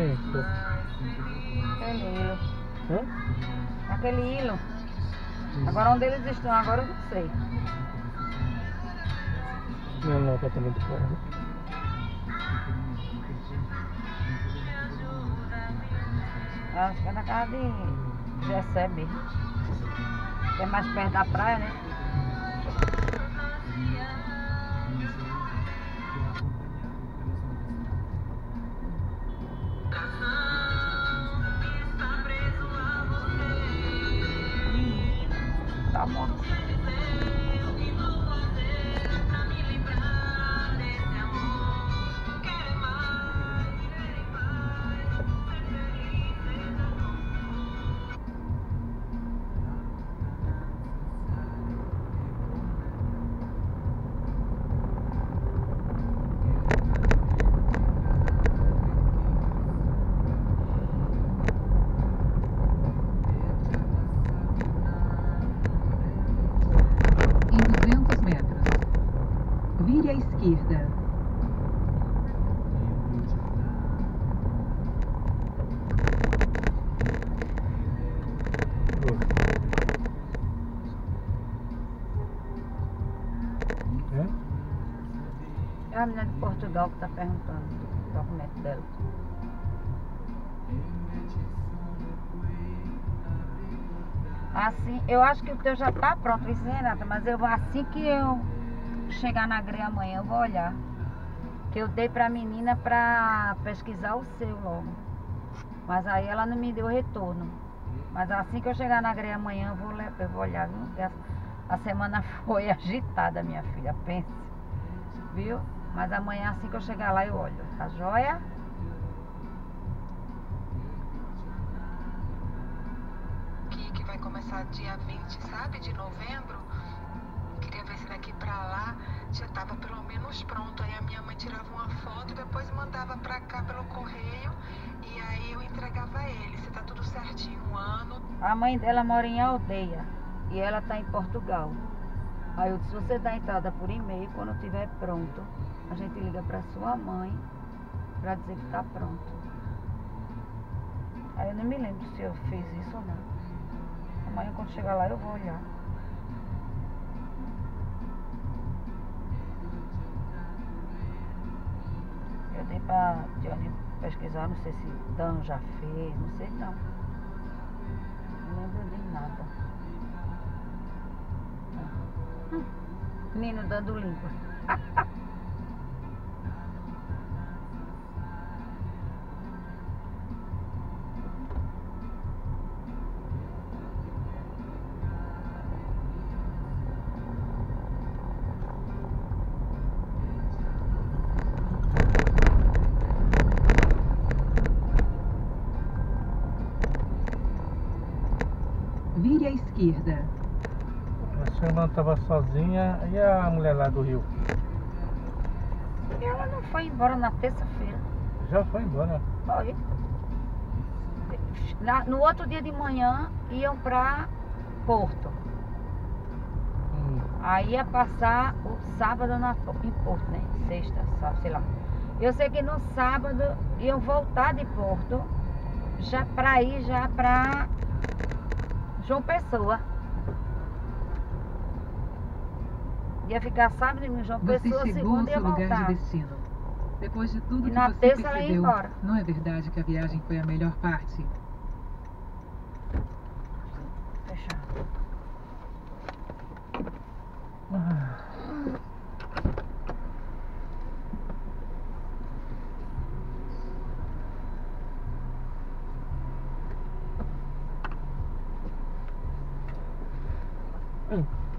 Isso. Aquele hilo. Hã? Aquele hilo. Agora onde eles estão, agora eu não sei. Minha nota tá muito fora. Acho que é na casa de Gessé mesmo. Que é mais perto da praia, né? Tá morto. À esquerda. É? É a menina de Portugal que tá perguntando o documento dela. Assim, eu acho que o teu já tá pronto, isso Renata, mas eu vou assim que eu chegar na greia amanhã, eu vou olhar. Que eu dei pra menina pra pesquisar o seu logo. Mas aí ela não me deu retorno. Mas assim que eu chegar na greia amanhã, eu vou, eu vou olhar. A, semana foi agitada, minha filha, pense. Viu? Mas amanhã, assim que eu chegar lá, eu olho. Tá joia? que vai começar dia 20, sabe, de novembro. Lá já tava pelo menos pronto. Aí a minha mãe tirava uma foto, depois mandava pra cá pelo correio e aí eu entregava ele. Se tá tudo certinho, um ano. A mãe dela mora em aldeia e ela tá em Portugal. Aí eu disse, você dá entrada por e-mail, quando estiver pronto, a gente liga pra sua mãe pra dizer que tá pronto. Aí eu não me lembro se eu fiz isso ou não. Amanhã quando chegar lá eu vou olhar. Eu dei Johnny pesquisar, não sei se Dan já fez, não sei não. Não lembro de nada. Hum, Menino dando limpo. Vire à esquerda. A semana tava sozinha e a mulher lá do Rio? Ela não foi embora na terça-feira. Já foi embora. Foi. Na- no outro dia de manhã iam pra Porto. Hum. Aí ia passar o sábado na, em Porto, né? Sexta, sábado, sei lá. Eu sei que no sábado iam voltar de Porto já pra ir já pra João Pessoa. Ia ficar sábado em João Você Pessoa, segunda ia seu lugar de destino. Depois de tudo E que na você terça ela ia percebeu, embora. não é verdade que a viagem foi a melhor parte? Fechado. Ah. Mm.